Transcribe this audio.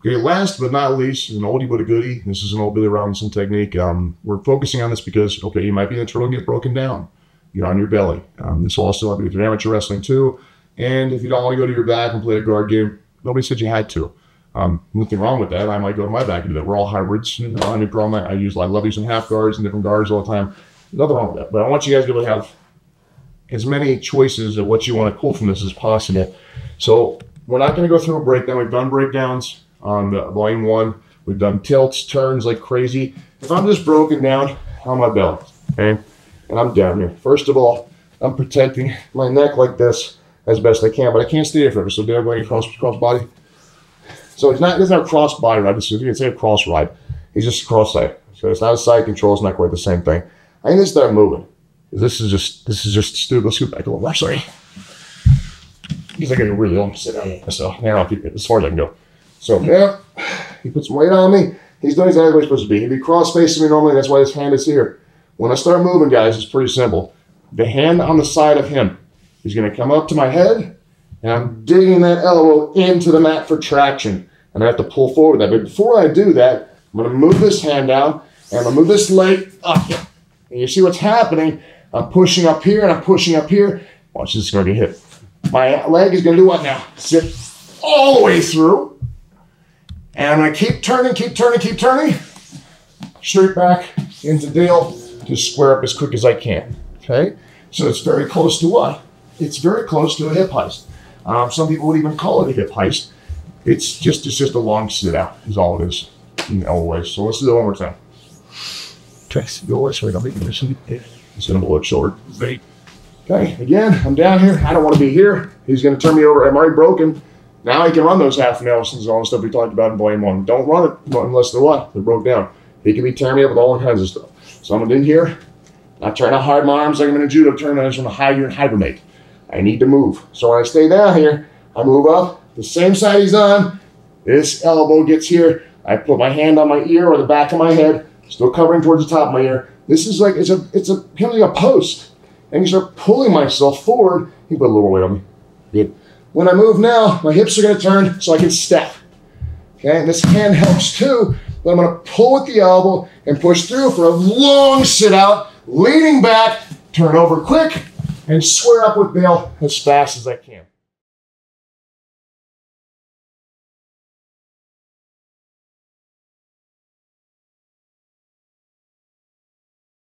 Okay, last but not least, an oldie but a goodie. This is an old Billy Robinson technique. Um, we're focusing on this because, okay, you might be in a turtle and get broken down. You're on your belly. Um, this will also help you with your amateur wrestling too. And if you don't want to go to your back and play a guard game, nobody said you had to. Um, nothing wrong with that. I might go to my back and do that. We're all hybrids. You know, I, my, I use, I love using half guards and different guards all the time. Nothing wrong with that. But I want you guys to be able to have as many choices of what you want to pull from this as possible. So we're not going to go through a breakdown. We've done breakdowns on the volume one. We've done tilts, turns like crazy. If I'm just broken down on my belly, okay, and I'm down here, first of all, I'm protecting my neck like this as best I can, but I can't stay there forever. So there I'm going across cross body. So it's not, there's no cross body ride. It's, say a cross ride. He's just cross side. So it's not a side control. It's not quite the same thing. I need to start moving. This is just, this is just stupid. Let's scoot back a little more. Sorry. Because I get really long sit down. So now I'll keep it as far as I can go. So yeah, he puts some weight on me. He's doing exactly what he's supposed to be. He'd be cross facing me normally. That's why his hand is here. When I start moving, guys, it's pretty simple. The hand on the side of him is going to come up to my head, and I'm digging that elbow into the mat for traction. And I have to pull forward that. But before I do that, I'm going to move this hand down, and I'm going to move this leg up. And you see what's happening? I'm pushing up here, and I'm pushing up here. Watch this is going to get hit. My leg is going to do what now? Sit all the way through. And I'm to keep turning, keep turning, keep turning. Straight back into Dale to square up as quick as I can. Okay? So it's very close to what? It's very close to a hip heist. Um, some people would even call it a hip heist. It's just it's just a long sit out is all it is. In. So let's do it one more time. Trace, go away so I don't make a mistake. It's gonna blow it short. Okay, again, I'm down here. I don't want to be here. He's gonna turn me over. I'm already broken. Now he can run those half Nelsons and all the stuff we talked about in Volume 1. Don't run it unless they're what? They're broke down. He can be tearing me up with all kinds of stuff. So I'm in here, not trying to hide my arms like I'm in a judo tournament. I just want to hide here and hibernate. I need to move. So when I stay down here, I move up. The same side he's on. This elbow gets here. I put my hand on my ear or the back of my head, still covering towards the top of my ear. This is like, it's a, it's a, like a post. And you start pulling myself forward. He put a little weight on me. Good. When I move now, my hips are going to turn so I can step. Okay, and this hand helps too, but I'm going to pull with the elbow and push through for a long sit out, leaning back, turn over quick, and square up with Dale as fast as I can.